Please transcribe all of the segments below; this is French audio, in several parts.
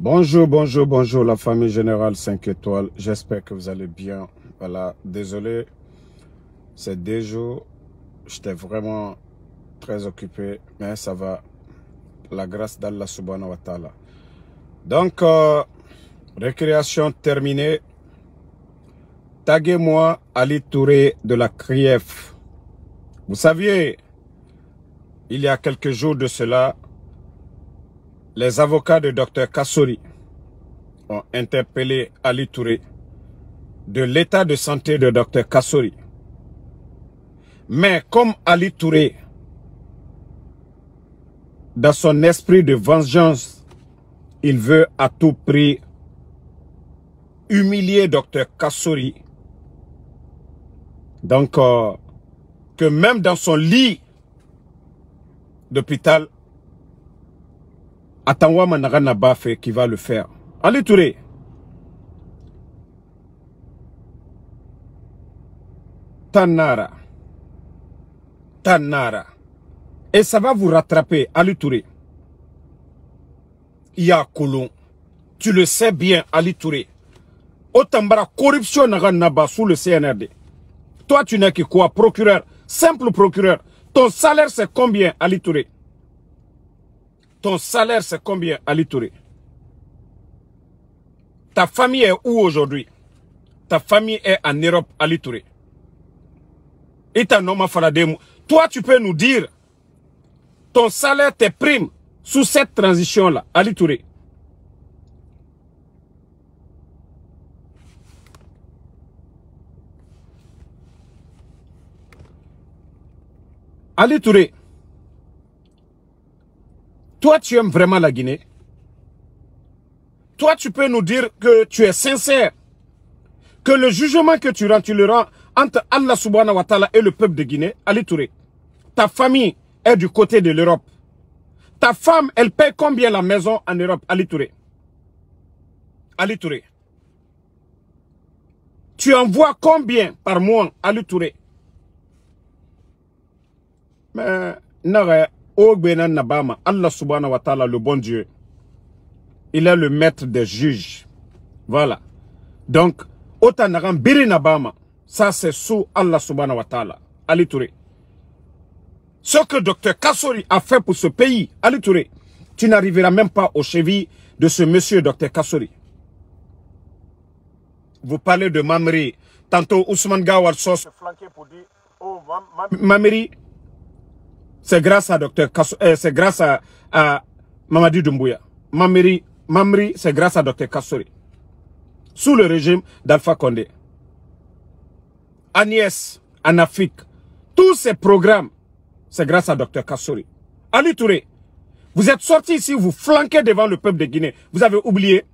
Bonjour, bonjour, bonjour la famille générale 5 étoiles. J'espère que vous allez bien. Voilà, désolé, ces deux jours, j'étais vraiment très occupé, mais ça va. La grâce d'Allah subhanahu wa ta'ala. Donc, euh, récréation terminée. Taguez-moi Ali Touré de la CRIEF. Vous saviez, il y a quelques jours de cela, les avocats de Dr Kassori ont interpellé Ali Touré de l'état de santé de Dr Kassori. Mais comme Ali Touré, dans son esprit de vengeance, il veut à tout prix humilier Dr Kassori. Donc, euh, que même dans son lit d'hôpital, Atangwa Managana Bafé qui va le faire. Allez Touré. Tanara. Tanara. Et ça va vous rattraper, Ali Touré. Il y a Colon. Tu le sais bien, Ali Touré. Otambara, corruption n'a sous le CNRD. Toi, tu n'es que quoi? Procureur. Simple procureur. Ton salaire, c'est combien, Ali Touré Ton salaire, c'est combien, Ali Touré? Ta famille est où aujourd'hui? Ta famille est en Europe, Ali Touré. Et ta nom Toi, tu peux nous dire ton salaire, tes primes, sous cette transition-là, Ali Touré? Ali Touré, toi tu aimes vraiment la Guinée. Toi tu peux nous dire que tu es sincère. Que le jugement que tu rends, tu le rends entre Allah subhanahu wa ta'ala et le peuple de Guinée Ali Touré, ta famille est du côté de l'Europe. Ta femme, elle paie combien la maison en Europe Ali Touré? Ali Touré. Tu envoies combien par mois Ali Touré? Mais Allah subhanahu wa ta'ala le bon Dieu. Il est le maître des juges. Voilà. Donc otanaran biri nabama ça c'est sous Allah subhanahu wa ta'ala. Ali Touré. Ce que Dr Kassori a fait pour ce pays Ali Touré tu n'arriveras même pas aux chevilles de ce monsieur Dr Kassori. Vous parlez de Mamri. Tantôt Ousmane Gawal sort se flanquer pour dire oh Mamri c'est grâce à Dr. Euh, c'est Mamadi Doumbouya. Mamri c'est grâce à Dr. Kassori. Sous le régime d'Alpha Condé. Agnès, en Afrique, tous ces programmes, c'est grâce à Dr. Kassori. Ali Touré, vous êtes sorti ici, vous flanquez devant le peuple de Guinée. Vous avez oublié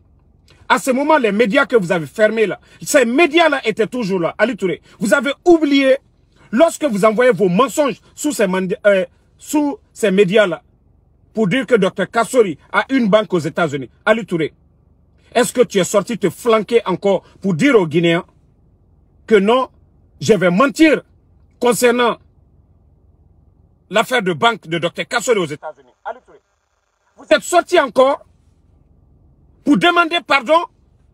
à ce moment, les médias que vous avez fermés là, ces médias-là étaient toujours là. Ali Touré, vous avez oublié, lorsque vous envoyez vos mensonges sous ces, euh, sous ces médias-là pour dire que Dr Kassori a une banque aux États-Unis. Ali est-ce que tu es sorti te flanquer encore pour dire aux Guinéens que non, je vais mentir concernant l'affaire de banque de Dr Kassori aux États-Unis? Ali vous êtes sorti encore pour demander pardon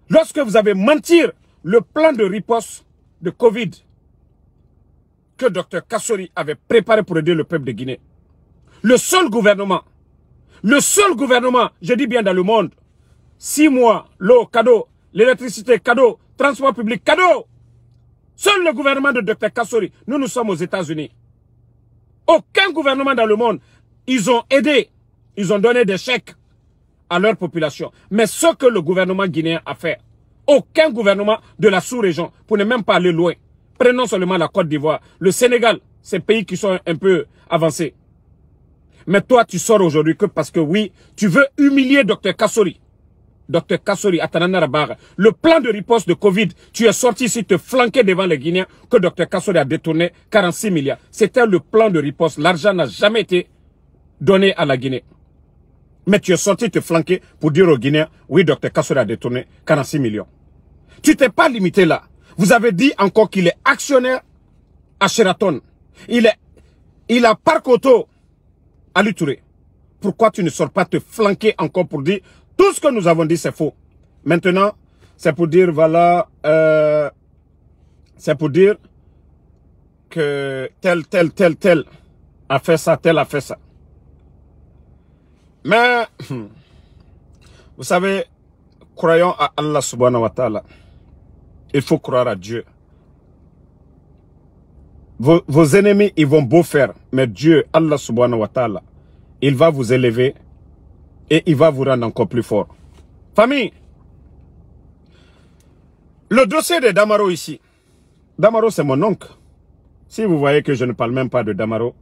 lorsque vous avez menti le plan de riposte de Covid que Dr Kassori avait préparé pour aider le peuple de Guinée le seul gouvernement, le seul gouvernement, je dis bien dans le monde, six mois, l'eau, cadeau, l'électricité, cadeau, transport public, cadeau. Seul le gouvernement de Dr Kassori, nous nous sommes aux États-Unis. Aucun gouvernement dans le monde, ils ont aidé, ils ont donné des chèques à leur population. Mais ce que le gouvernement guinéen a fait, aucun gouvernement de la sous-région, pour ne même pas aller loin, prenons seulement la Côte d'Ivoire, le Sénégal, ces pays qui sont un peu avancés. Mais toi, tu sors aujourd'hui que parce que oui, tu veux humilier Dr Kassori. Dr Kassori, Atanana Le plan de riposte de Covid, tu es sorti ici te flanquer devant les Guinéens que Dr Kassori a détourné 46 milliards. C'était le plan de riposte. L'argent n'a jamais été donné à la Guinée. Mais tu es sorti te flanquer pour dire aux Guinéens, oui, Dr Kassori a détourné 46 millions. Tu t'es pas limité là. Vous avez dit encore qu'il est actionnaire à Sheraton. Il est, il a parc auto Ali Touré, pourquoi tu ne sors pas te flanquer encore pour dire Tout ce que nous avons dit, c'est faux? Maintenant, c'est pour dire, voilà, euh, c'est pour dire que tel, tel, tel, tel a fait ça, tel a fait ça. Mais, vous savez, croyons à Allah subhanahu wa ta'ala. Il faut croire à Dieu. Vos, ennemis, ils vont beau faire, mais Dieu, Allah subhanahu wa ta'ala, il va vous élever et il va vous rendre encore plus fort. Famille, le dossier de Damaro ici, Damaro c'est mon oncle. Si vous voyez que je ne parle même pas de Damaro,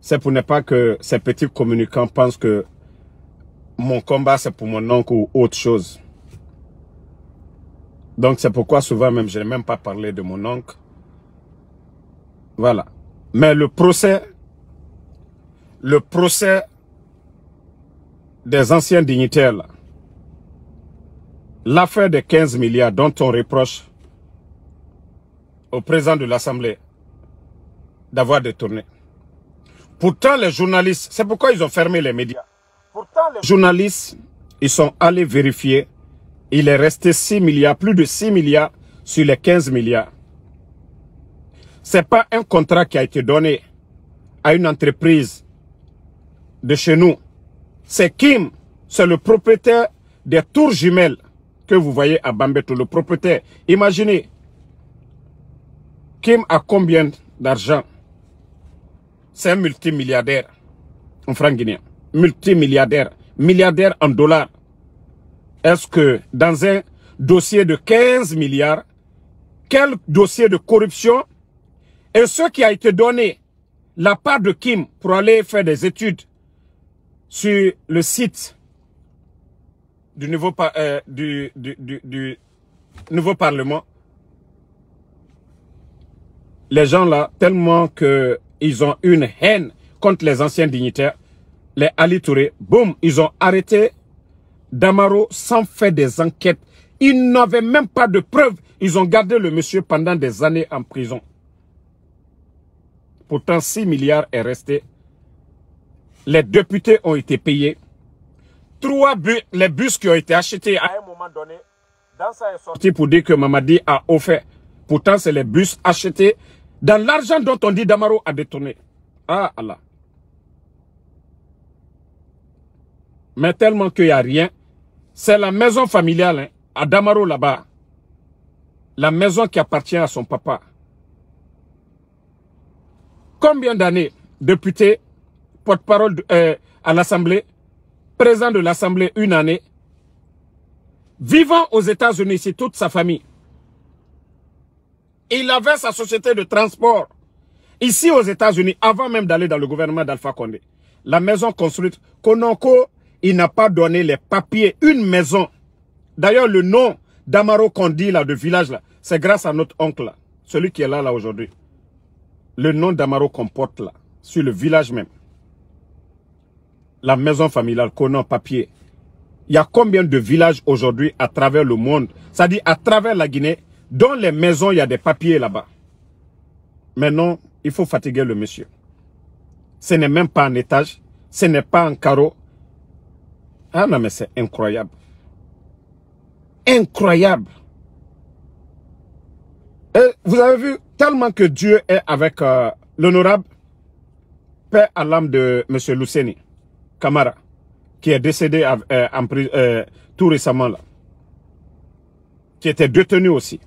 c'est pour ne pas que ces petits communicants pensent que mon combat c'est pour mon oncle ou autre chose. Donc c'est pourquoi souvent même je n'ai même pas parlé de mon oncle. Voilà. Mais le procès, le procès des anciens dignitaires, l'affaire des 15 milliards dont on reproche au président de l'Assemblée d'avoir détourné. Pourtant, les journalistes, c'est pourquoi ils ont fermé les médias. Pourtant, les journalistes, ils sont allés vérifier. Il est resté 6 milliards, plus de 6 milliards sur les 15 milliards. C'est pas un contrat qui a été donné à une entreprise de chez nous. C'est Kim, c'est le propriétaire des tours jumelles que vous voyez à Bambeto, le propriétaire. Imaginez, Kim a combien d'argent? C'est un multimilliardaire en franc guinéen. Multimilliardaire, milliardaire en dollars. Est-ce que dans un dossier de 15 milliards, quel dossier de corruption et ce qui a été donné, la part de Kim pour aller faire des études sur le site du nouveau, euh, du, du, nouveau Parlement, les gens là, tellement qu'ils ont une haine contre les anciens dignitaires, les Ali Touré, boum, ils ont arrêté Damaro sans faire des enquêtes. Ils n'avaient même pas de preuves. Ils ont gardé le monsieur pendant des années en prison. Pourtant, 6 milliards est resté. Les députés ont été payés. Trois bus, les bus qui ont été achetés à un moment donné, dans ça est sorti pour dire que Mamadi a offert. Pourtant, c'est les bus achetés dans l'argent dont on dit Damaro a détourné. Ah Allah. Mais tellement qu'il n'y a rien, c'est la maison familiale hein, à Damaro là-bas. La maison qui appartient à son papa. Combien d'années député, porte-parole euh, à l'Assemblée, président de l'Assemblée une année, vivant aux États-Unis, c'est toute sa famille. Il avait sa société de transport ici aux États-Unis, avant même d'aller dans le gouvernement d'Alpha Condé. La maison construite, Kononko, il n'a pas donné les papiers, une maison. D'ailleurs, le nom d'Amaro Kondi, là, de village, là, c'est grâce à notre oncle, là, celui qui est là, là, aujourd'hui le nom d'Amaro comporte là, sur le village même, la maison familiale, Conan, papier, il y a combien de villages aujourd'hui à travers le monde, c'est-à-dire à travers la Guinée, dont les maisons, il y a des papiers là-bas. Mais non, il faut fatiguer le monsieur. Ce n'est même pas un étage, ce n'est pas un carreau. Ah non, mais c'est incroyable. Incroyable. Et vous avez vu, tellement que Dieu est avec euh, l'honorable père à l'âme de M. Luceni Kamara, qui est décédé euh, euh, tout récemment là, qui était détenu aussi,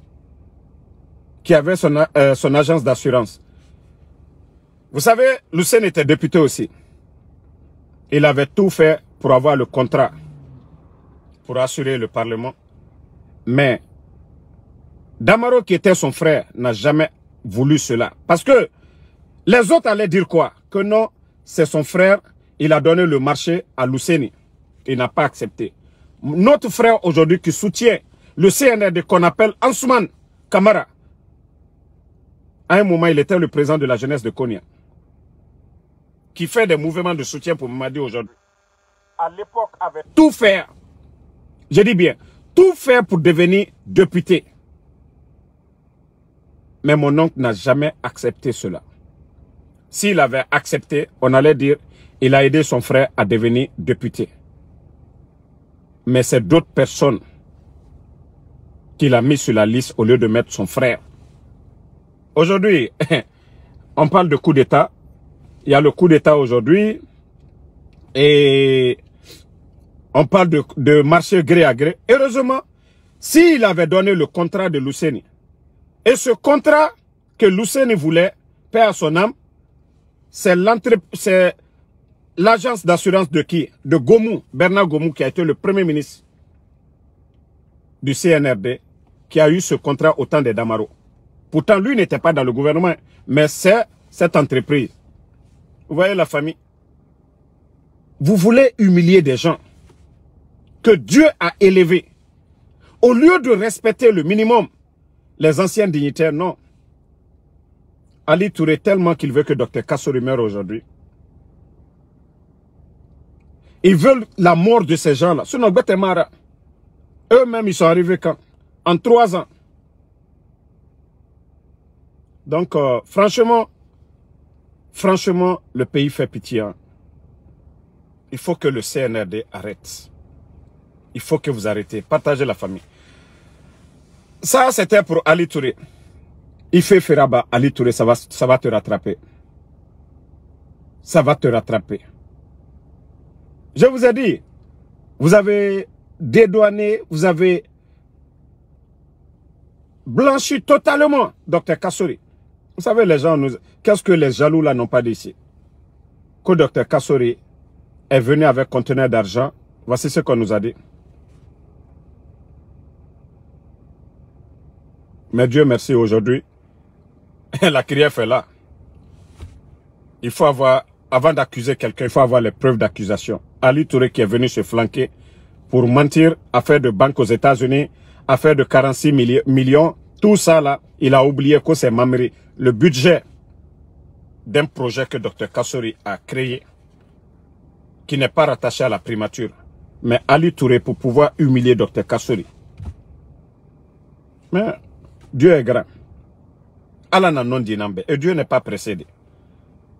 qui avait son, son agence d'assurance. Vous savez, Luceni était député aussi. Il avait tout fait pour avoir le contrat, pour assurer le Parlement. Mais Damaro, qui était son frère, n'a jamais voulu cela. Parce que les autres allaient dire quoi? Que non, c'est son frère, il a donné le marché à Luceni. Il n'a pas accepté. Notre frère aujourd'hui qui soutient le CNRD qu'on appelle Ansouman Kamara, à un moment, il était le président de la jeunesse de Konya, qui fait des mouvements de soutien pour Mamadi aujourd'hui. À l'époque, avait tout fait, je dis bien, tout faire pour devenir député. Mais mon oncle n'a jamais accepté cela. S'il avait accepté, on allait dire il a aidé son frère à devenir député. Mais c'est d'autres personnes qu'il a mis sur la liste au lieu de mettre son frère. Aujourd'hui, on parle de coup d'État. Il y a le coup d'État aujourd'hui. Et on parle de, marché gré à gré. Heureusement, s'il avait donné le contrat de Luceni, et ce contrat que Luceni voulait, paix à son âme, c'est l'agence d'assurance de qui? De Gomou, Bernard Gomou, qui a été le premier ministre du CNRD, qui a eu ce contrat au temps des Damaro. Pourtant, lui n'était pas dans le gouvernement, mais c'est cette entreprise. Vous voyez la famille? Vous voulez humilier des gens que Dieu a élevés. Au lieu de respecter le minimum, les anciens dignitaires, non. Ali Touré tellement qu'il veut que Dr Kassori meure aujourd'hui. Ils veulent la mort de ces gens-là. Sinon, eux-mêmes, ils sont arrivés quand? En trois ans. Donc, euh, franchement, franchement, le pays fait pitié. Hein. Il faut que le CNRD arrête. Il faut que vous arrêtez. Partagez la famille. Ça, c'était pour Ali Touré. Il fait Feraba, Ali Touré, ça va, te rattraper. Ça va te rattraper. Je vous ai dit, vous avez dédouané, vous avez blanchi totalement Dr Kassori. Vous savez, les gens, qu'est-ce que les jaloux là n'ont pas dit ici? Que Dr Kassori est venu avec conteneur d'argent. Voici ce qu'on nous a dit. Mais Dieu merci, aujourd'hui, la crière est là. Il faut avoir, avant d'accuser quelqu'un, il faut avoir les preuves d'accusation. Ali Touré qui est venu se flanquer pour mentir, affaire de banque aux États-Unis, affaire de 46 millions, tout ça là, il a oublié que c'est Mamri, le budget d'un projet que Dr Kassori a créé, qui n'est pas rattaché à la primature. Mais Ali Touré pour pouvoir humilier Dr Kassori. Mais Dieu est grand. Allah n'a non dinambe. Et Dieu n'est pas précédé.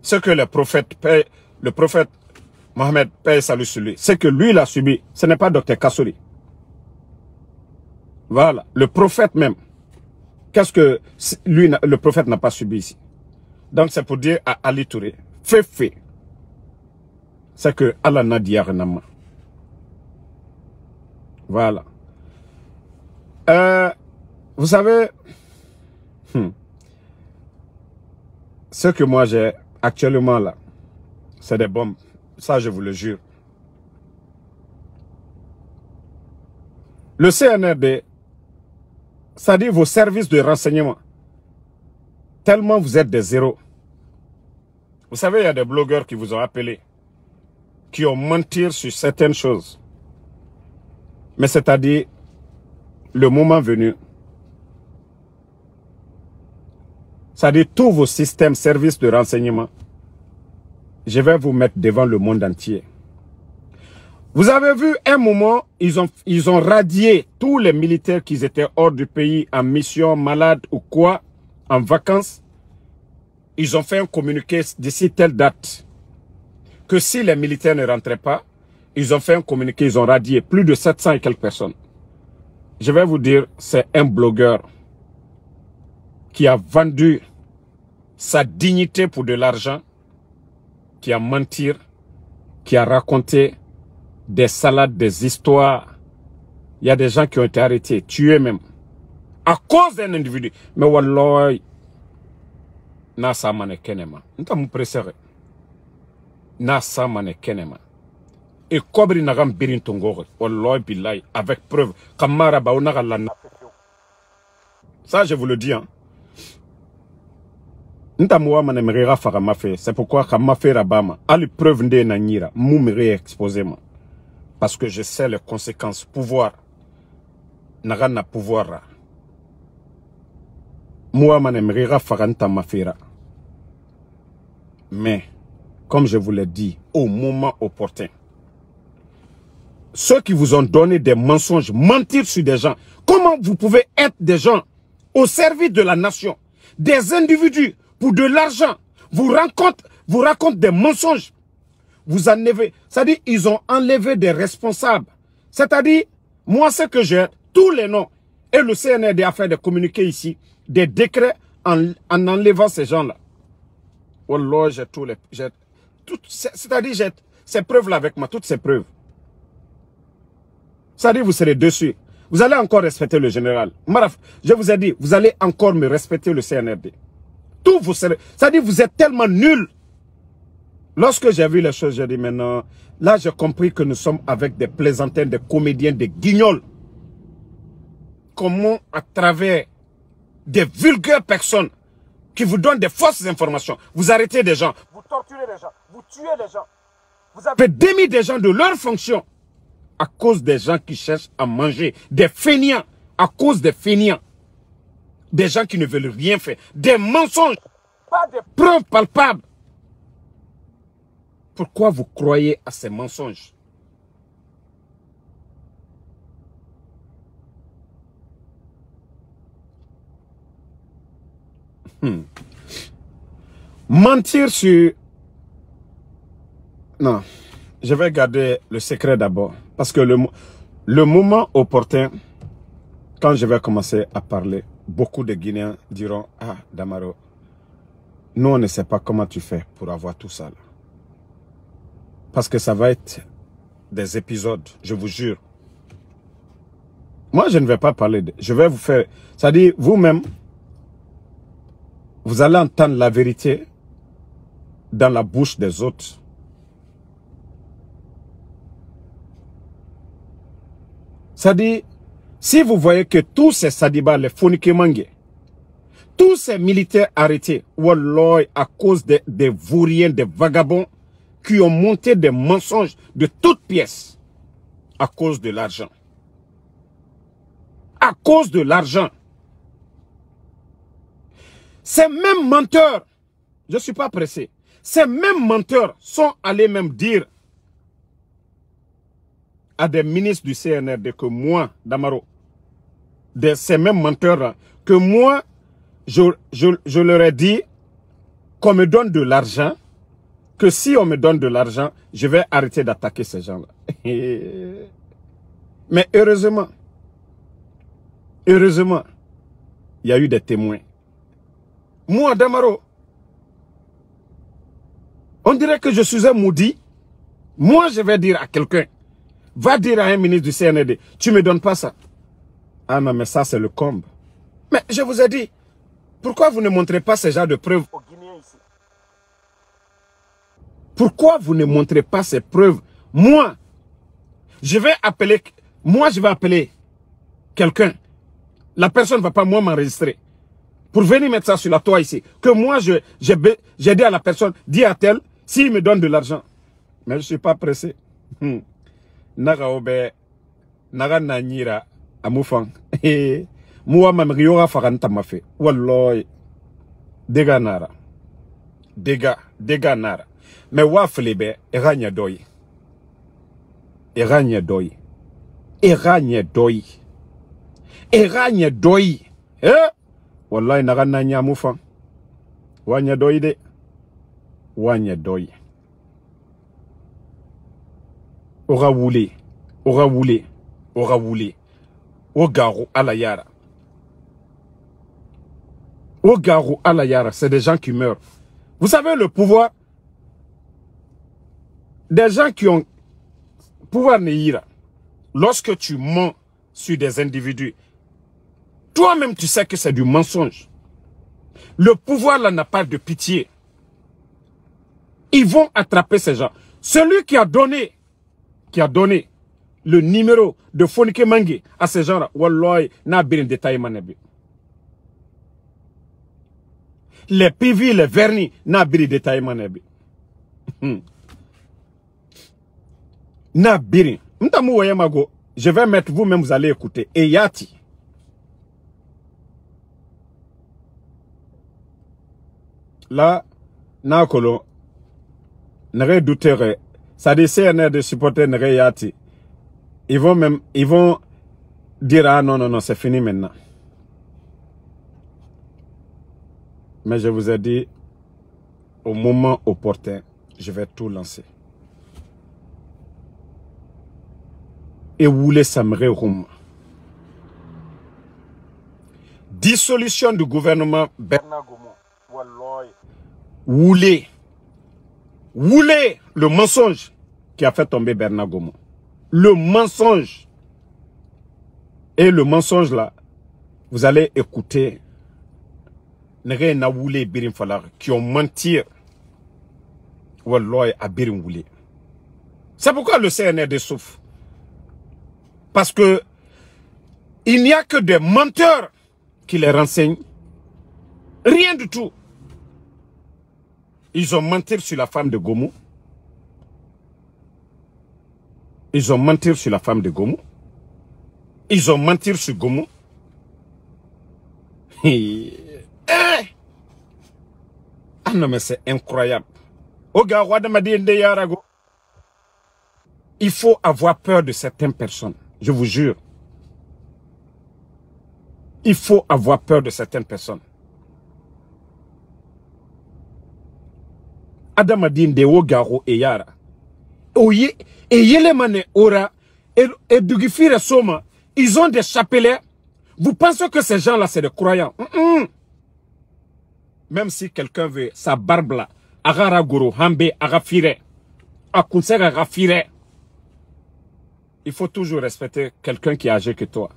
Ce que le prophète, le prophète Mohamed paye salut sur lui, ce que lui il a subi, ce n'est pas Dr Kassori. Voilà, le prophète même. Qu'est-ce que lui, le prophète n'a pas subi ici? Donc c'est pour dire à Ali Touré, fais fait. C'est que Allah n'a dit Voilà. Euh, vous savez, hmm, ce que moi j'ai actuellement là, c'est des bombes. Ça, je vous le jure. Le CNRD c'est-à-dire vos services de renseignement. Tellement vous êtes des zéros. Vous savez, il y a des blogueurs qui vous ont appelé, qui ont menti sur certaines choses. Mais c'est-à-dire, le moment venu, c'est-à-dire tous vos systèmes, services de renseignement, je vais vous mettre devant le monde entier. Vous avez vu un moment, ils ont, ils ont radié tous les militaires qui étaient hors du pays en mission, malade ou quoi, en vacances. Ils ont fait un communiqué d'ici telle date que si les militaires ne rentraient pas, ils ont fait un communiqué, ils ont radié plus de 700 et quelques personnes. Je vais vous dire, c'est un blogueur qui a vendu sa dignité pour de l'argent, qui a menti, qui a raconté des salades, des histoires. Il y a des gens qui ont été arrêtés, tués même, à cause d'un individu. Mais wallah, na sa mane kenema. Nta mu presere. Na sa kenema. Et kobri nagam birin tongore. Wallah billahi, avec preuve. Kamara ba Ça, je vous le dis, hein. Nta muwa mane mrira fara mafe. C'est pourquoi kama fe rabama. Ali preuve nde na. Parce que je sais les conséquences. Pouvoir. Nagana pouvoir. Moi, manemrira faranta mafira. Mais, comme je vous l'ai dit, au moment opportun, ceux qui vous ont donné des mensonges, mentir sur des gens, comment vous pouvez être des gens au service de la nation, des individus pour de l'argent, vous racontent, vous des mensonges vous enlevez. C'est-à-dire ils ont enlevé des responsables C'est-à-dire, moi, ce que j'ai, tous les noms, et le CNRD a fait de communiquer ici des décrets en, en enlevant ces gens-là. Wallah, j'ai tous les... C'est-à-dire, j'ai ces preuves-là avec moi, toutes ces preuves. C'est-à-dire, vous serez dessus. Vous allez encore respecter le général. Maraf, je vous ai dit, vous allez encore me respecter le CNRD. Tout vous serez... C'est-à-dire, vous êtes tellement nuls. Lorsque j'ai vu les choses, j'ai dit maintenant, là j'ai compris que nous sommes avec des plaisantins, des comédiens, des guignols. Comment à travers des vulgaires personnes qui vous donnent des fausses informations, vous arrêtez des gens, vous torturez des gens, vous tuez des gens. Vous avez démis des gens de leur fonction à cause des gens qui cherchent à manger, des feignants, à cause des feignants. Des gens qui ne veulent rien faire, des mensonges, pas de preuves palpables. Pourquoi vous croyez à ces mensonges? Hmm. Mentir sur... Non, je vais garder le secret d'abord. Parce que le, le moment opportun, quand je vais commencer à parler, beaucoup de Guinéens diront, ah, Damaro, nous, on ne sait pas comment tu fais pour avoir tout ça. Parce que ça va être des épisodes, je vous jure. Moi, je ne vais pas parler de... Je vais vous faire... C'est-à-dire, vous-même, vous allez entendre la vérité dans la bouche des autres. C'est-à-dire, si vous voyez que tous ces sadibas, les Fonike tous ces militaires arrêtés, Wallah, à cause des, des vauriens, des vagabonds, qui ont monté des mensonges de toutes pièces à cause de l'argent. À cause de l'argent. Ces mêmes menteurs, je ne suis pas pressé, ces mêmes menteurs sont allés même dire à des ministres du CNRD que moi, Damaro, de ces mêmes menteurs que moi, je, je, leur ai dit qu'on me donne de l'argent que si on me donne de l'argent, je vais arrêter d'attaquer ces gens-là. Mais heureusement, heureusement, il y a eu des témoins. Moi, Damaro, on dirait que je suis un maudit. Moi, je vais dire à quelqu'un, va dire à un ministre du CND, tu me donnes pas ça. Ah non, mais ça, c'est le comble. Mais je vous ai dit, pourquoi vous ne montrez pas ce genre de preuves? Aux Guinéens ici pourquoi vous ne montrez pas ces preuves? Moi, je vais appeler, moi je vais appeler quelqu'un. La personne ne va pas moi m'enregistrer. Pour venir mettre ça sur la toile ici. Que moi, j'ai dit à la personne, dis à tel, s'il me donne de l'argent. Mais je ne suis pas pressé. Hmm. Naga obe, naga nanyira, amufang. Moi, ma mriora faranta mafe. Walloy. Dega nara. Dega, dega nara. Mais wa bɛ e nya doyi ye nya doyi nya doyi nya doyi eh? Wallahi na ganna nya mufa wa nya doyi de. Wa nya doyi o ga wule. O ga wule. O ga wule o garu ala yara o garu ala yara c'est des gens qui meurent vous savez le pouvoir des gens qui ont pouvoir neira, lorsque tu mens sur des individus, toi-même tu sais que c'est du mensonge. Le pouvoir là n'a pas de pitié. Ils vont attraper ces gens. Celui qui a donné, qui a donné le numéro de Fonike Mangi à ces gens-là, Walloy n'a bien détail manebi. Les PV, les vernis, n'a bien détail manebi. Hmm. Na. Mtamu mago. Je vais mettre vous-même, vous allez écouter. Et Yati. Là, Nakolo, n'aurait douter. Ça dit de supporter n'aurait Yati. Ils vont même, ils vont dire, ah non, non, non, c'est fini maintenant. Mais je vous ai dit, au moment opportun, je vais tout lancer. et Woulé Samre Roum. Dissolution du gouvernement Bernard Gomo. Woulé. Woulé, le mensonge qui a fait tomber Bernard. Le mensonge. Et le mensonge là, vous allez écouter qui ont menti. C'est pourquoi le CNRD souffre. Parce que il n'y a que des menteurs qui les renseignent. Rien du tout. Ils ont menti sur la femme de Gomu. Ils ont menti sur la femme de Gomu. Ils ont menti sur Gomu. Ah non mais c'est incroyable. Il faut avoir peur de certaines personnes. Je vous jure. Il faut avoir peur de certaines personnes. Adamadine de Ogaro et Yara. Oye, et Yelemane Ora, et Dugifire Soma, ils ont des chapelets. Vous pensez que ces gens-là, c'est des croyants? Même si quelqu'un veut sa barbe là, Agara Hambe, Agafire, Akunsega Agafire, il faut toujours respecter quelqu'un qui est âgé que toi.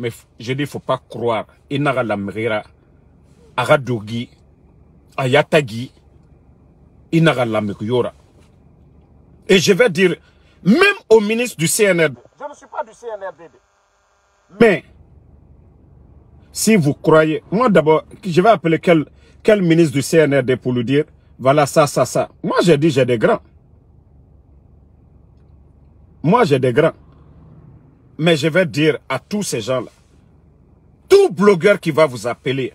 Mais je dis, il ne faut pas croire. Inara lamrira, ayatagi, inara lamriora. Et je vais dire, même au ministre du CNRD, je ne suis pas du CNRD, mais si vous croyez, moi d'abord, je vais appeler quel, quel ministre du CNRD pour lui dire, voilà ça, ça, ça. Moi j'ai dit, j'ai des grands. Moi, j'ai des grands. Mais je vais dire à tous ces gens-là, tout blogueur qui va vous appeler,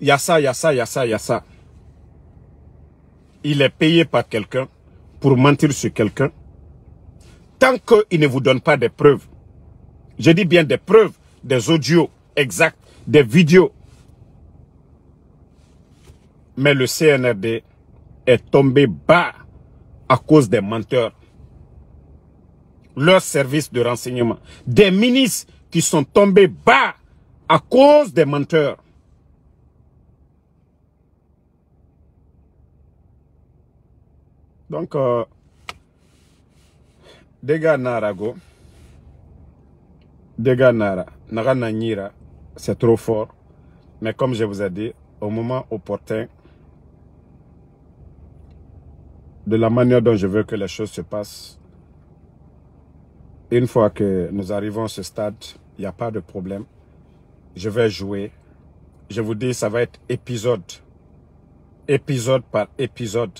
il y a ça, il y a ça, il y a ça, il y a ça. Il est payé par quelqu'un pour mentir sur quelqu'un. Tant qu'il ne vous donne pas des preuves, je dis bien des preuves, des audios exacts, des vidéos. Mais le CNRD est tombé bas à cause des menteurs leur service de renseignement. Des ministres qui sont tombés bas à cause des menteurs. Donc, euh, Dega Narago, Dega Nara, Nara c'est trop fort. Mais comme je vous ai dit, au moment opportun, de la manière dont je veux que les choses se passent, une fois que nous arrivons à ce stade, il n'y a pas de problème. Je vais jouer. Je vous dis, ça va être épisode. Épisode par épisode.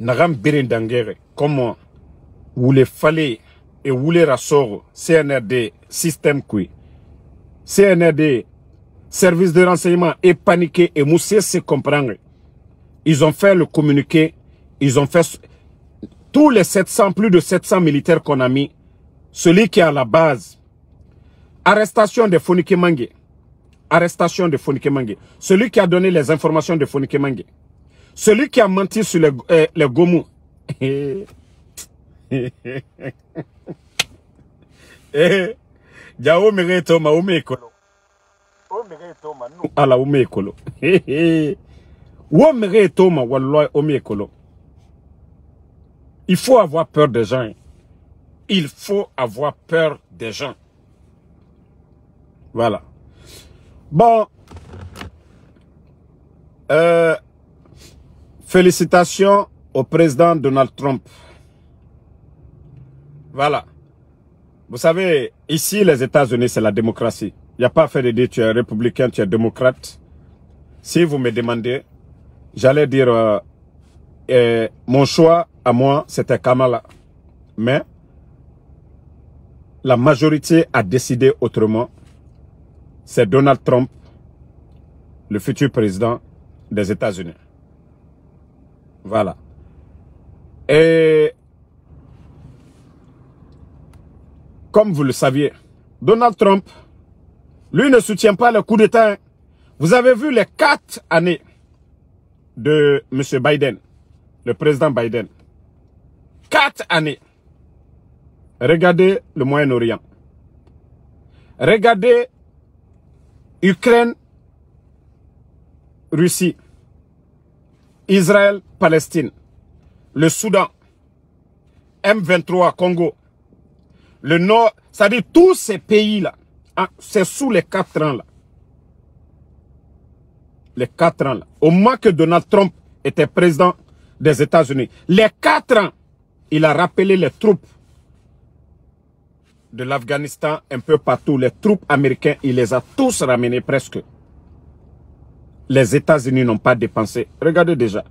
Nagam Birindangere, comment vous les fallait et vous les rassort CNRD, système qui. CNRD, service de renseignement est paniqué et Moussé se comprendre. Ils ont fait le communiqué, ils ont fait tous les 700, plus de 700 militaires qu'on a mis celui qui est à la base, arrestation de Fonike Mangé, arrestation de Fonike Mangé, celui qui a donné les informations de Fonike Mangé, celui qui a menti sur les, euh, les Gomu. O no. Ala wallahi. Il faut avoir peur des gens. Il faut avoir peur des gens. Voilà. Bon. Euh, félicitations au président Donald Trump. Voilà. Vous savez, ici, les États-Unis, c'est la démocratie. Il n'y a pas fait de dire tu es républicain, tu es démocrate. Si vous me demandez, j'allais dire, euh, euh, mon choix à moi, c'était Kamala. Mais la majorité a décidé autrement. C'est Donald Trump, le futur président des États-Unis. Voilà. Et comme vous le saviez, Donald Trump, lui ne soutient pas le coup d'État. Vous avez vu les quatre années de M. Biden, le président Biden. Quatre années. Regardez le Moyen-Orient. Regardez Ukraine, Russie, Israël, Palestine, le Soudan, M23, Congo, le Nord, c'est-à-dire tous ces pays-là, hein, c'est sous les quatre ans là. Les quatre ans là. Au moment que Donald Trump était président des États-Unis, les quatre ans, il a rappelé les troupes de l'Afghanistan un peu partout. Les troupes américaines, il les a tous ramenés presque. Les États-Unis n'ont pas dépensé. Regardez déjà.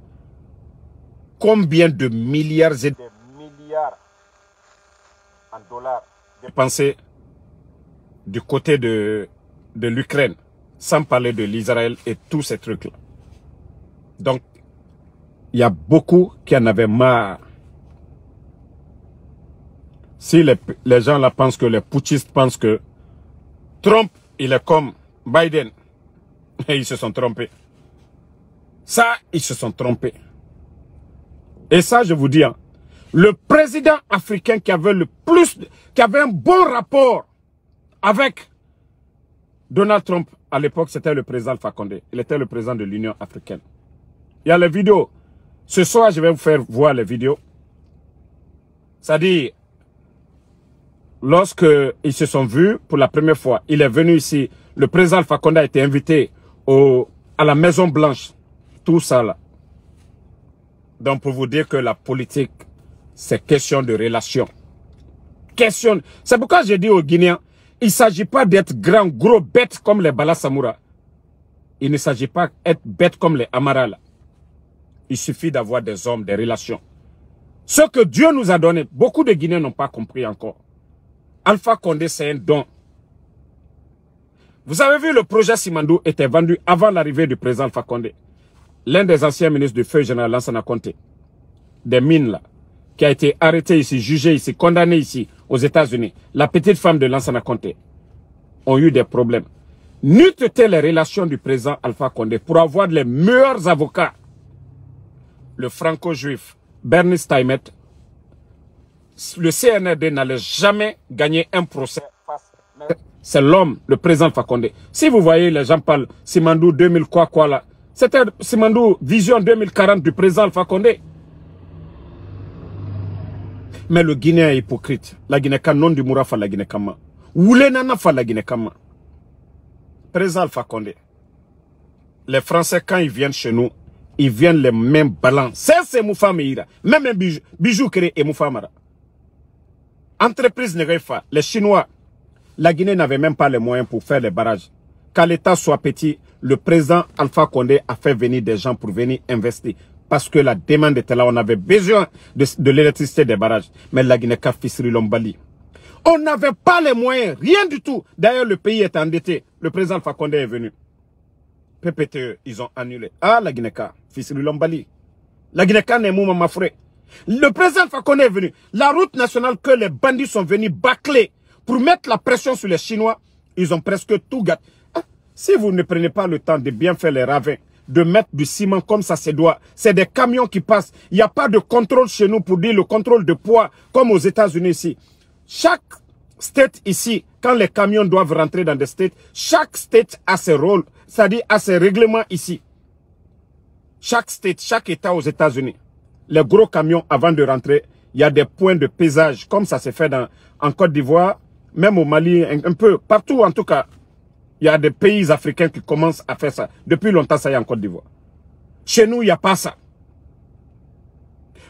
Combien de milliards et de milliards en dollars dépensés du côté de, de l'Ukraine, sans parler de l'Israël et tous ces trucs-là. Donc, il y a beaucoup qui en avaient marre si les, gens là pensent que les putschistes pensent que Trump, il est comme Biden, et ils se sont trompés. Ça, ils se sont trompés. Et ça, je vous dis, hein, le président africain qui avait le plus, qui avait un bon rapport avec Donald Trump à l'époque, c'était le président Alpha. Il était le président de l'Union africaine. Il y a les vidéos. Ce soir, je vais vous faire voir les vidéos. Dit, lorsque ils se sont vus pour la première fois, il est venu ici, le président Alpha a été invité à la Maison Blanche, tout ça là. Donc pour vous dire que la politique, c'est question de relation. Question. C'est pourquoi j'ai dit aux Guinéens, il ne s'agit pas d'être grand, gros bête comme les Bala Samoura. Il ne s'agit pas d'être bête comme les Amara Il suffit d'avoir des hommes, des relations. Ce que Dieu nous a donné, beaucoup de Guinéens n'ont pas compris encore. Alpha Condé, c'est un don. Vous avez vu, le projet Simandou était vendu avant l'arrivée du président Condé. L'un des anciens ministres du feu général Lansana Conté, des mines là, qui a été arrêté ici, jugé ici, condamné ici, aux États-Unis. La petite femme de Lansana Conté ont eu des problèmes. N'eût les relations du président Alpha Condé pour avoir les meilleurs avocats. Le franco-juif Bernie Steinmetz le CNRD n'allait jamais gagner un procès. C'est l'homme, le président Fakonde. Si vous voyez, les gens parlent Simandou 2000 quoi quoi là. C'était Simandou Vision 2040 du président Fakonde. Mais le Guinéen est hypocrite. La Guinée non du Mourafa la Guinée Kama. Oulé nana fa la Guinée Kama. Président Alpha Les Français, quand ils viennent chez nous, ils viennent les mêmes ballons. C'est c'est Moufa Meira. Même un bijou, bijou créé et Moufa Mara. Entreprise Nerefa, les Chinois, la Guinée n'avait même pas les moyens pour faire les barrages. Qu'à l'État soit petit, le président Alpha Condé a fait venir des gens pour venir investir. Parce que la demande était là, on avait besoin de, l'électricité des barrages. Mais la Guinée qu'a Lombali. On n'avait pas les moyens, rien du tout. D'ailleurs, le pays est endetté. Le président Alpha Condé est venu. PPTE, ils ont annulé. Ah, la Guinée-Ka, Lombali. La Guinée-Ka n'est mafré. Le président Fakone est venu. La route nationale que les bandits sont venus bâcler pour mettre la pression sur les Chinois, ils ont presque tout gâté. Ah, si vous ne prenez pas le temps de bien faire les ravins, de mettre du ciment comme ça se doit, c'est des camions qui passent. Il n'y a pas de contrôle chez nous pour dire le contrôle de poids comme aux États-Unis ici. Chaque state ici, quand les camions doivent rentrer dans des states, chaque state a ses rôles, c'est-à-dire a ses règlements ici. Chaque state, chaque État aux États-Unis les gros camions, avant de rentrer, il y a des points de pesage, comme ça se fait en Côte d'Ivoire, même au Mali, un, peu, partout en tout cas. Il y a des pays africains qui commencent à faire ça. Depuis longtemps, ça y est en Côte d'Ivoire. Chez nous, il n'y a pas ça.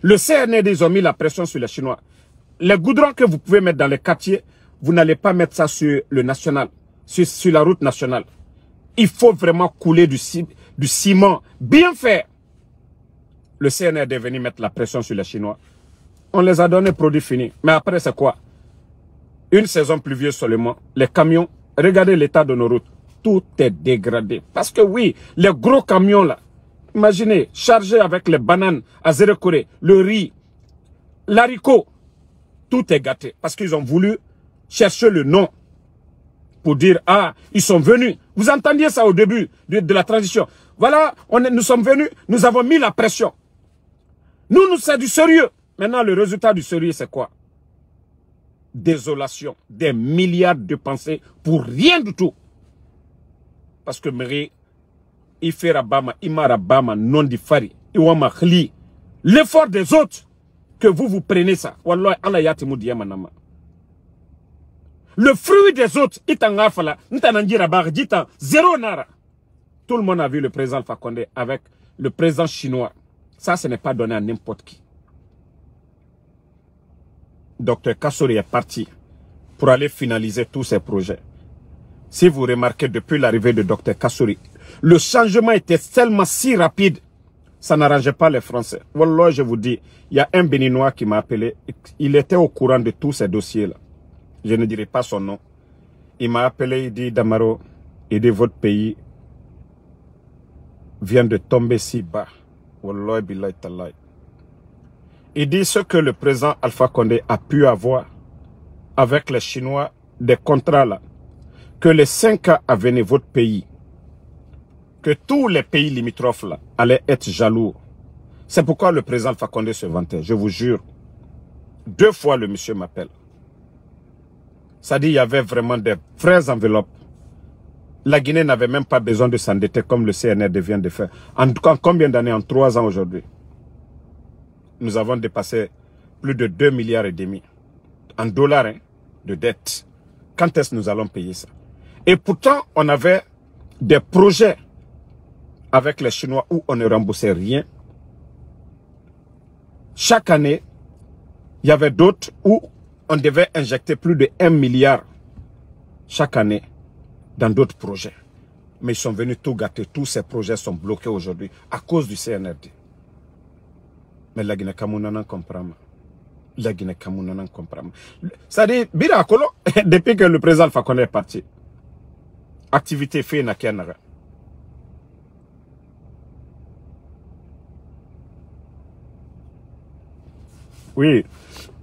Le CNRD, ils ont mis la pression sur les Chinois. Les goudrons que vous pouvez mettre dans les quartiers, vous n'allez pas mettre ça sur le national, sur, la route nationale. Il faut vraiment couler du, ciment, bien fait le CNRD est venu mettre la pression sur les Chinois. On les a donné produits finis. Mais après, c'est quoi? Une saison pluvieuse seulement. Les camions, regardez l'état de nos routes. Tout est dégradé. Parce que oui, les gros camions là, imaginez, chargés avec les bananes à zéro le riz, l'haricot, tout est gâté. Parce qu'ils ont voulu chercher le nom pour dire, ah, ils sont venus. Vous entendiez ça au début de, la transition. Voilà, on nous sommes venus, nous avons mis la pression. Nous, nous c'est du sérieux. Maintenant, le résultat du sérieux, c'est quoi? Désolation, des milliards de pensées pour rien du tout. Parce que Mary, il fait Rabama, Rabama, non di fari, Iwama L'effort des autres, que vous vous prenez ça. Wallah, Allah yati manama. Le fruit des autres, itangafala, ntananjira barjita, zéro nara. Tout le monde a vu le président Fakonde avec le président chinois. Ça, ce n'est pas donné à n'importe qui. Docteur Kassori est parti pour aller finaliser tous ses projets. Si vous remarquez depuis l'arrivée de Docteur Kassori, le changement était tellement si rapide, ça n'arrangeait pas les Français. Wallah, je vous dis, il y a un Béninois qui m'a appelé. Il était au courant de tous ces dossiers-là. Je ne dirai pas son nom. Il m'a appelé, il dit, Damaro, il dit, votre pays vient de tomber si bas. Wallah, billahi. Il dit ce que le président Alpha Condé a pu avoir avec les Chinois, des contrats là, que les cinq ans à venir, votre pays, que tous les pays limitrophes là allaient être jaloux. C'est pourquoi le président Alpha Condé se vantait, je vous jure. Deux fois le monsieur m'appelle. Ça dit, il y avait vraiment des vraies enveloppes. La Guinée n'avait même pas besoin de s'endetter comme le CNR vient de faire. En, en combien d'années? En trois ans aujourd'hui nous avons dépassé plus de 2 milliards et demi en dollars hein, de dette. Quand est-ce que nous allons payer ça? Et pourtant, on avait des projets avec les Chinois où on ne remboursait rien. Chaque année, il y avait d'autres où on devait injecter plus de 1 milliard chaque année dans d'autres projets. Mais ils sont venus tout gâter. Tous ces projets sont bloqués aujourd'hui à cause du CNRD. Mais la Guinée Cameroun comprend. La Guinée Cameroun comprend. C'est-à-dire, Birakolo, depuis que le président Fakone est parti, activité fait na kenara. Oui.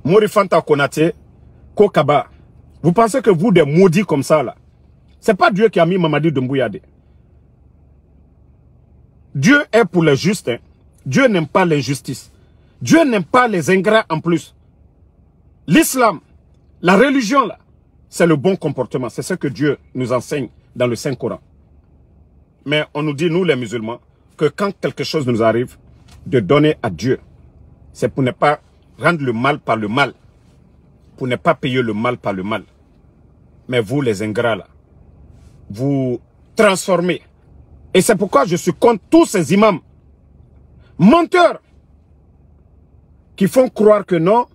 Morifanta Konate, Kokaba. Vous pensez que vous, des maudits comme ça, là, c'est pas Dieu qui a mis Mamadi Doumbouya. Dieu est pour les justes. Hein. Dieu n'aime pas l'injustice. Dieu n'aime pas les ingrats en plus. L'islam, la religion, c'est le bon comportement. C'est ce que Dieu nous enseigne dans le Saint-Coran. Mais on nous dit, nous les musulmans, que quand quelque chose nous arrive, de donner à Dieu. C'est pour ne pas rendre le mal par le mal. Pour ne pas payer le mal par le mal. Mais vous, les ingrats, là, vous transformez. Et c'est pourquoi je suis contre tous ces imams. Menteurs qui font croire que non,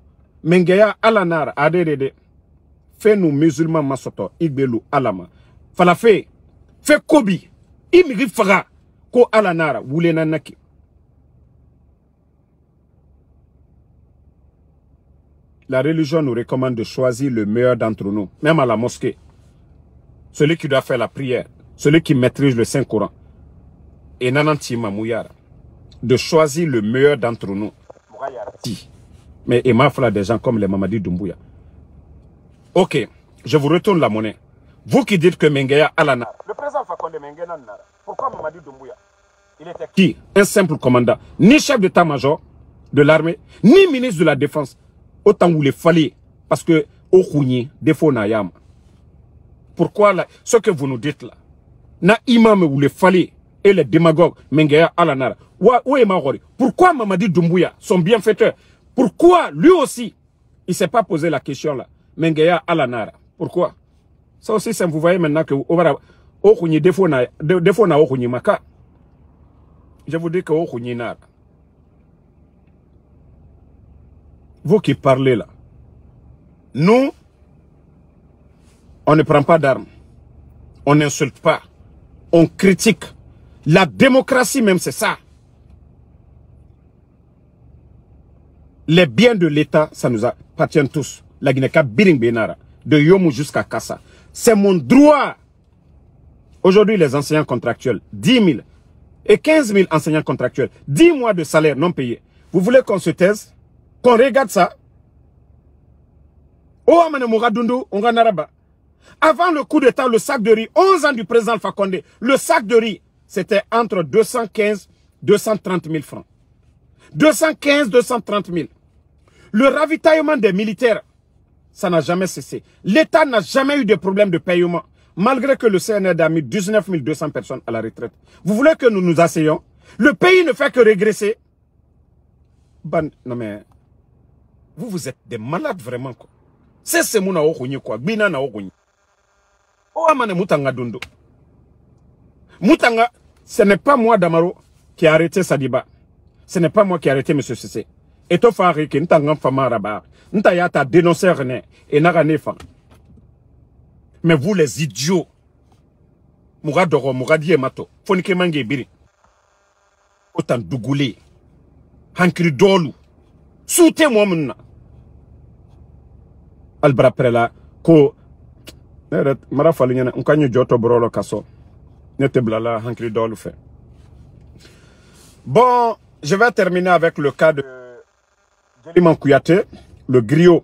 Mengeya Alanar, Adedede, fait nous musulmans masoto, Igbelu Alama. Falafe, fait Kobi, Imri Fara, Ko Alanara, Wulenanaki. La religion nous recommande de choisir le meilleur d'entre nous, même à la mosquée. Celui qui doit faire la prière, celui qui maîtrise le Saint-Coran. Et Nanantima Mouyara, de choisir le meilleur d'entre nous. Mais il m'a fait des gens comme les Mamadi Doumbouya. Ok, je vous retourne la monnaie. Vous qui dites que Mengeya Alana. Le président Fakonde Mengeya Nara. Pourquoi Mamadi Doumbouya Il était qui? Un simple commandant. Ni chef d'état-major de l'armée, ni ministre de la défense. Autant vous les fallait. Parce que, au défaut Nayam. Pourquoi là, ce que vous nous dites là, na imam vous les fallait et les démagogues Mengeya Alanara. Pourquoi Mamadi Doumbouya, son bienfaiteur, pourquoi lui aussi, il ne s'est pas posé la question là? Mengeya Alanara. Pourquoi? Ça aussi, vous voyez maintenant que je vous dis que Vous qui parlez là, nous, on ne prend pas d'armes. On n'insulte pas. On critique. La démocratie même, c'est ça. Les biens de l'État, ça nous appartient tous. La Biring Benara, de Yomu jusqu'à Kassa. C'est mon droit. Aujourd'hui, les enseignants contractuels, 10 000 et 15 000 enseignants contractuels, 10 mois de salaire non payé. Vous voulez qu'on se taise Qu'on regarde ça? Oh, Avant le coup d'État, le sac de riz, 11 ans du président Condé, le sac de riz, c'était entre 215 230 000 francs. 215 230 000. Le ravitaillement des militaires, Ça n'a jamais cessé. L'État n'a jamais eu de problème de paiement, malgré que le CNR a mis 19 200 personnes à la retraite. Vous voulez que nous nous asseyons? Le pays ne fait que régresser. non mais, vous, vous êtes des malades vraiment, quoi. C'est ce mouna quoi. Bina na Oh, amane mutanga dundo. Mutanga, ce n'est pas moi, Damaro, qui a arrêté Sadiba. Ce n'est pas moi qui ai arrêté M. Sissé. Et toi, Fari, qui n'a pas fama rabar. N'ta yata dénoncé René. Et n'a pas Mais vous, les idiots. Moura doro, moura die mato. Fonike mange. Autant dougoulé. Hankri dolu. Soutez moi mna. Albra prela. Ko. Mara. Nkanyo joto brolo kaso. Nete blala hankri dolu fait. Bon, je vais terminer avec le cas de Jeliman Kouyaté, le griot,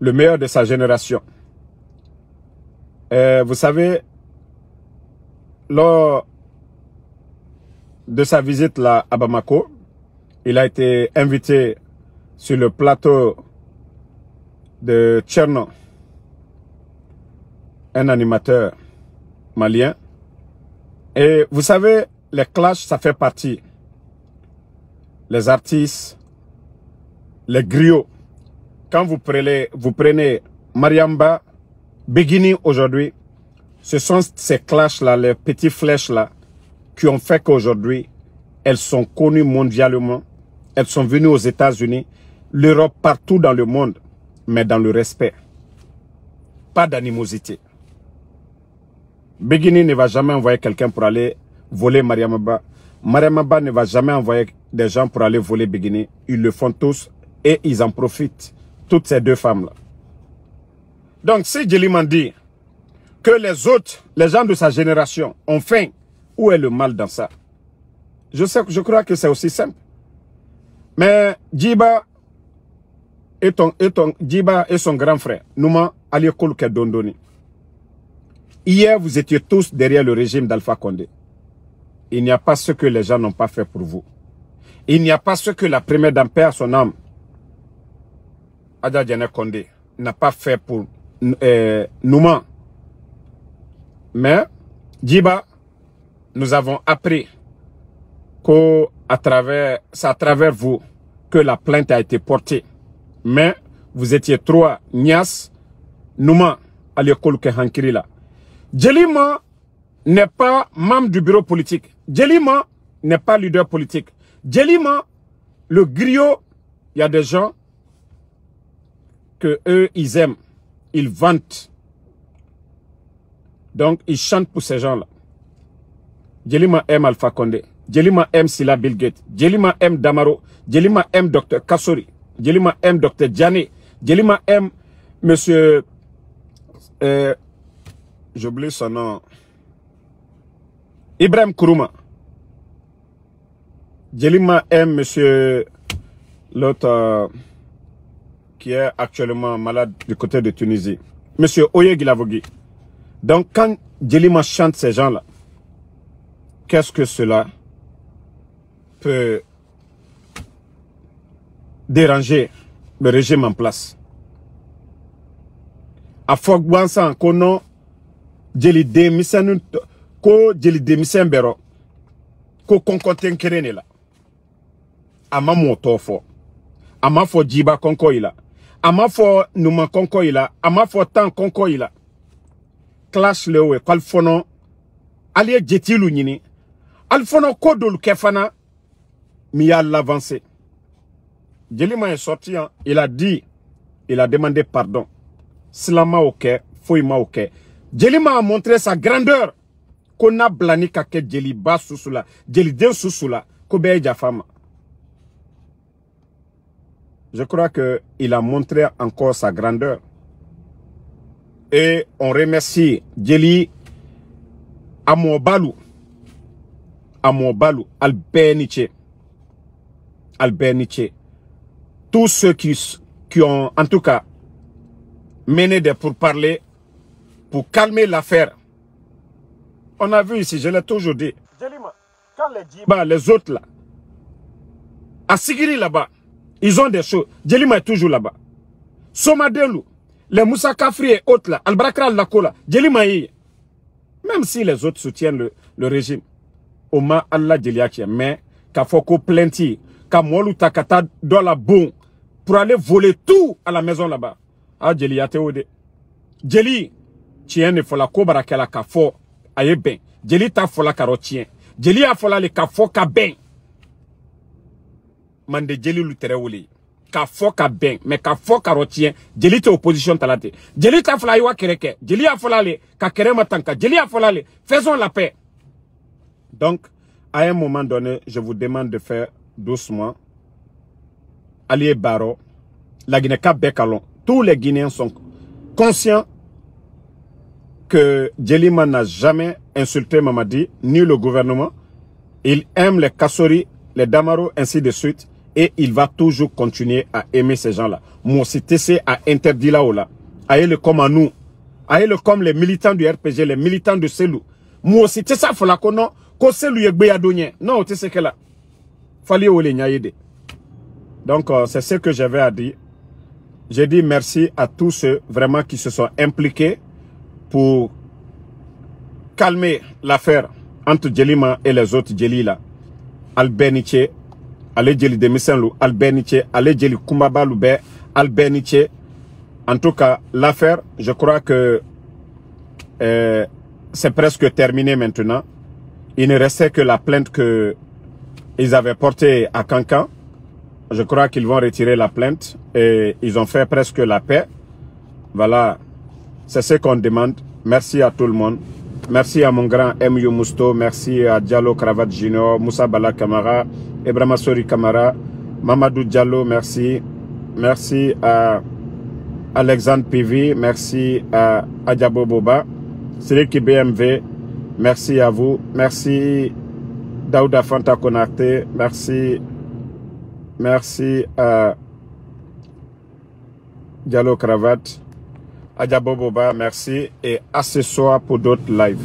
le meilleur de sa génération. Euh, vous savez, lors de sa visite là à Bamako, il a été invité sur le plateau de Tcherno, un animateur malien. Et vous savez, les clashs, ça fait partie. Les artistes, les griots. Quand vous prenez, Mariamba, Begini aujourd'hui, ce sont ces clashs-là, les petites flèches-là, qui ont fait qu'aujourd'hui, elles sont connues mondialement. Elles sont venues aux États-Unis, l'Europe, partout dans le monde, mais dans le respect. Pas d'animosité. Begini ne va jamais envoyer quelqu'un pour aller voler Mariamaba. Mariamaba ne va jamais envoyer des gens pour aller voler Begini. Ils le font tous et ils en profitent. Toutes ces deux femmes-là. Donc, si Djeliman dit que les autres, les gens de sa génération ont faim, où est le mal dans ça? Je sais, je crois que c'est aussi simple. Mais Djiba et, ton, et, et son grand frère, Nouma Ali Dondoni. Hier, vous étiez tous derrière le régime d'Alpha Condé. Il n'y a pas ce que les gens n'ont pas fait pour vous. Il n'y a pas ce que la première dame son âme, Adja Djane Condé, n'a pas fait pour euh. Mais, Djiba, nous avons appris qu'à travers, c'est à travers vous que la plainte a été portée. Mais, vous étiez trois, Nias, Nouma, à l'école Hankirila. Djelima n'est pas membre du bureau politique. Djelima n'est pas leader politique. Djelima, le griot, il y a des gens que eux, ils aiment. Ils vantent. Donc, ils chantent pour ces gens-là. Djelima aime Alpha Condé. Djelima aime Sila Bill Gates. Djelima aime Damaro. Djelima aime Dr. Kassori. Djelima aime Dr. Djane. Djelima aime Monsieur... Euh, J'oublie son nom. Ibrahim Kourouma. Djelima aime monsieur l'autre euh, qui est actuellement malade du côté de Tunisie. Monsieur Oye Gilavogui. Donc quand Djelima chante ces gens-là, qu'est-ce que cela peut déranger le régime en place? A Fogbansan, Kono, jeli denmisɛnnin ko jeli denmisɛn bɛrɔ ko kɔnkɔn tɛ kelen de la. A ma ma jiba kɔnkɔ yi la. Ma numa kɔnkɔ yi la. Ma tan classe le ali ye jetilu ɲini. Ali ko dolu kɛ fana mi y'a jeli ma sorti hein, il a dit il a demandé pardon. Silama o kɛ ma o kɛ. Djelima a montré sa grandeur. Je crois qu'il a montré encore sa grandeur. Et on remercie Djeli Amobalu. Amobalu. Albert Albert Tous ceux qui, qui ont, en tout cas, mené des pourparlers pour calmer l'affaire. On a vu ici, je l'ai toujours dit. Quand les les autres là, à Sigiri là-bas, ils ont des choses. Djelima est toujours là-bas. Somadelu, les Moussa Kafri et autres là, Al-Brakra Lakola, Djeli Maï, même si les autres soutiennent le, le régime, Oma Allah Djeliakia, mais qu'a foko plenty, qu'a molu takata dans la bon, pour aller voler tout à la maison là-bas. Ah, Djeli Yate Ode. Djeli, tien ne fola kobara kela ka aye ben. Djeli ta fola karo tien. Djeli a fola le ka ka ben. Mande Djeli lutere wole. Ka fo ka mais ka fo karo tien. Djeli te opposition talate. Djeli ta fola iwa kereke. Djeli a fola le, ka kere matanka. Djeli a fola le, faisons la paix. Donc, à un moment donné, je vous demande de faire doucement. Allié Baro, la Guinée-Cap Bekalon, tous les Guinéens sont conscients que Djelima n'a jamais insulté Mamadi, ni le gouvernement. Il aime les Kassori, les Damaro, ainsi de suite. Et il va toujours continuer à aimer ces gens-là. Moi, TC a interdit là-haut-là. Aïe-le comme à nous. Aïe-le comme les militants du RPG, les militants de Selou. C'est ça, faut la connaître. Ko Selou yegbe ya Non, sais que là. Fallait ou les Donc, euh, c'est ce que j'avais à dire. J'ai dit merci à tous ceux vraiment qui se sont impliqués pour calmer l'affaire entre Djelima et les autres Djelila. Albeniche, Ale Djeli Demisenlou, Albeniche, Ale Djeli Kumbaba Loubé, Albeniche. En tout cas, l'affaire, je crois que euh, c'est presque terminé maintenant. Il ne restait que la plainte que ils avaient portée à Cancan. Je crois qu'ils vont retirer la plainte et ils ont fait presque la paix. Voilà, c'est ce qu'on demande. Merci à tout le monde. Merci à mon grand M.U. Mousto. Merci à Diallo Cravat Junior, Moussa Bala Kamara, Ibrahim Sori Kamara, Mamadou Diallo, merci. Merci à Alexandre Pivi. Merci à Adjabo Boba. Siriki BMV. Merci à vous. Merci Daouda Fanta Konate. Merci. Merci à Diallo Cravate. Adjabo Boba, merci. Et à ce soir pour d'autres lives.